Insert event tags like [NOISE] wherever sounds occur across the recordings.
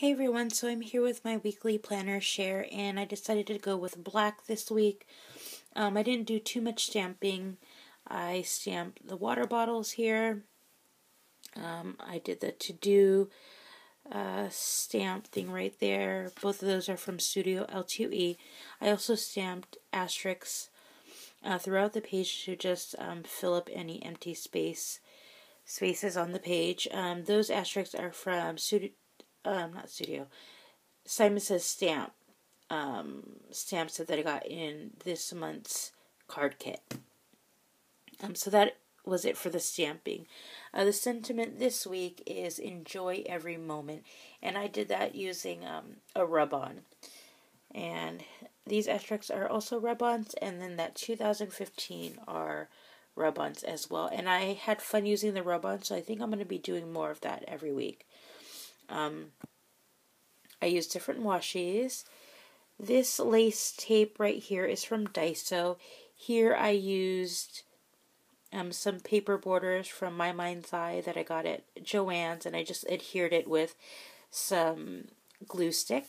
Hey everyone, so I'm here with my weekly planner share and I decided to go with black this week. Um, I didn't do too much stamping. I stamped the water bottles here. Um, I did the to do uh, stamp thing right there. Both of those are from Studio L2E. I also stamped asterisks uh, throughout the page to just um, fill up any empty space spaces on the page. Um, those asterisks are from Studio um, not studio, Simon Says Stamp um, stamp set that I got in this month's card kit. Um, so that was it for the stamping. Uh, the sentiment this week is enjoy every moment, and I did that using um, a rub on. And these asterisks are also rub ons, and then that 2015 are rub ons as well. And I had fun using the rub on, so I think I'm going to be doing more of that every week. Um, I use different washis. This lace tape right here is from Daiso. Here I used um, some paper borders from My Mind's Eye that I got at Joann's and I just adhered it with some glue stick.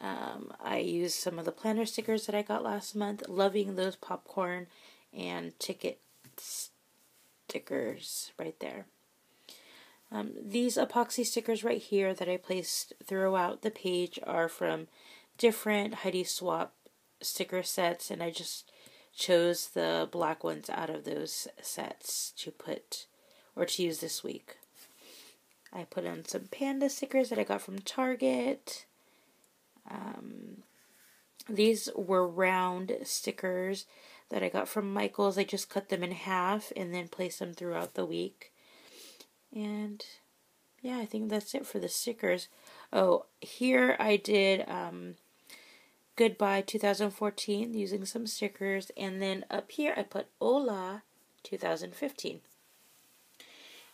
Um, I used some of the planner stickers that I got last month. Loving those popcorn and ticket stickers right there. Um, these epoxy stickers right here that I placed throughout the page are from different Heidi Swapp sticker sets, and I just chose the black ones out of those sets to put or to use this week. I put on some panda stickers that I got from Target. Um, these were round stickers that I got from Michaels. I just cut them in half and then placed them throughout the week. And yeah, I think that's it for the stickers. Oh, here I did um, Goodbye 2014 using some stickers. And then up here I put Hola 2015.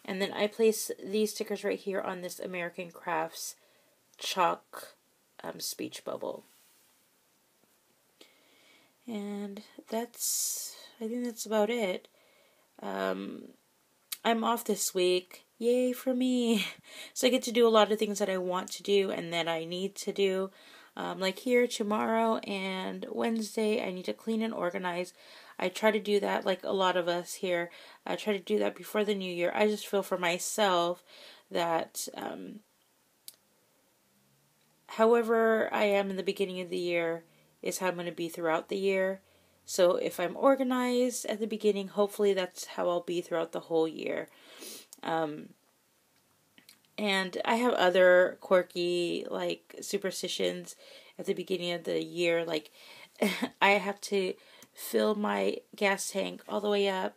And then I place these stickers right here on this American Crafts chalk um, speech bubble. And that's, I think that's about it. Um, I'm off this week. Yay for me. [LAUGHS] So I get to do a lot of things that I want to do and that I need to do. Um, like here, tomorrow and Wednesday, I need to clean and organize. I try to do that, like a lot of us here. I try to do that before the new year. I just feel for myself that um, however I am in the beginning of the year is how I'm going to be throughout the year. So if I'm organized at the beginning, hopefully that's how I'll be throughout the whole year. Um, and I have other quirky like superstitions at the beginning of the year. Like [LAUGHS] I have to fill my gas tank all the way up.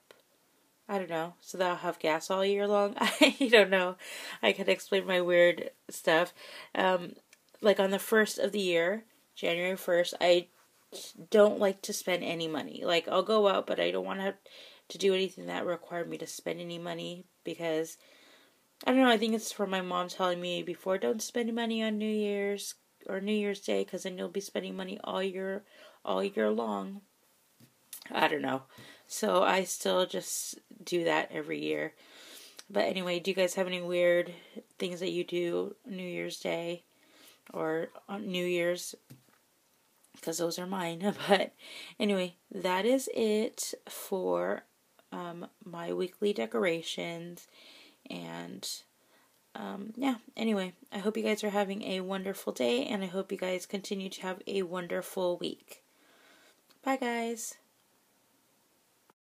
I don't know, so that I'll have gas all year long. [LAUGHS] I don't know. I can explain my weird stuff. Um, like on the first of the year, January first, I don't like to spend any money. Like I'll go out, but I don't want to to do anything that required me to spend any money because I don't know. I think it's from my mom telling me before, don't spend money on New Year's or New Year's Day because then you'll be spending money all year, all year long. I don't know. So I still just do that every year. But anyway, do you guys have any weird things that you do New Year's Day or New Year's? Because those are mine. [LAUGHS] But anyway, that is it for um, my weekly decorations. And um, yeah, anyway, I hope you guys are having a wonderful day and I hope you guys continue to have a wonderful week. Bye, guys.